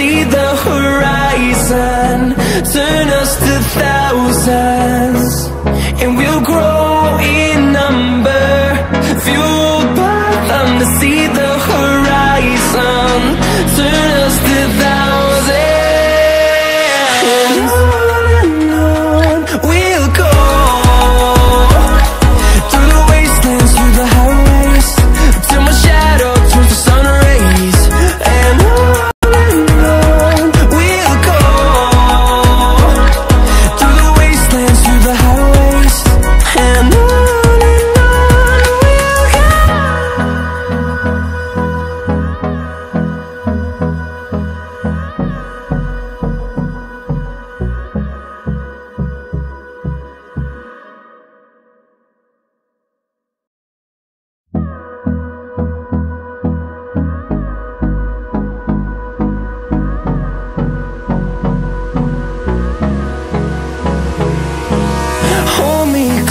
see the